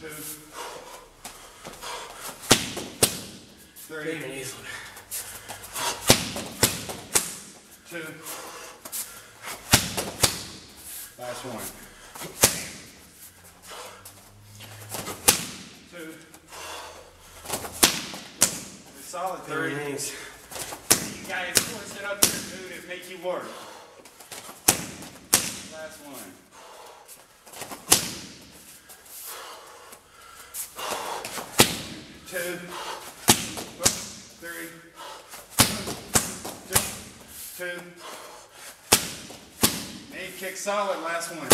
two, three, two. Last one. Two. Solid Three three. knees. You guys, push it up here, and make you work. Last one. Two, three, two. Knee kick solid, last one.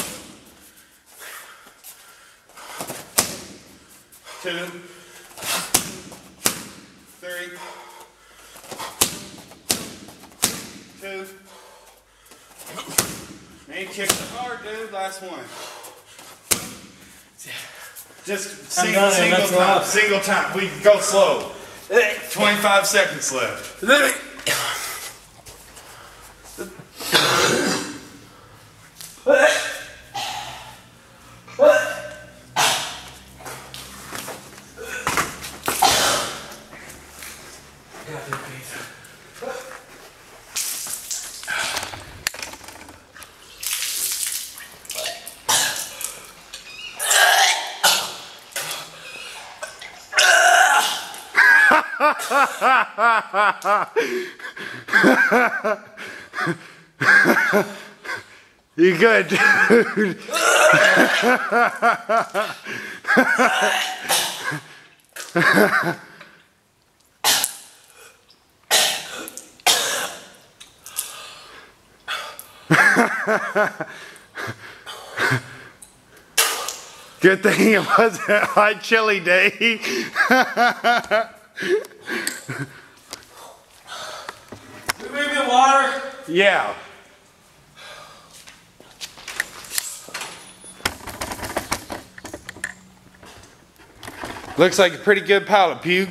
Two, three, two. Knee kick hard, dude, last one. Just done, single time, single time. We go slow. 25 seconds left. ha ha ha ha You good, dude? Good thing it wasn't a hot chili day. yeah. Looks like a pretty good pallet, Pew.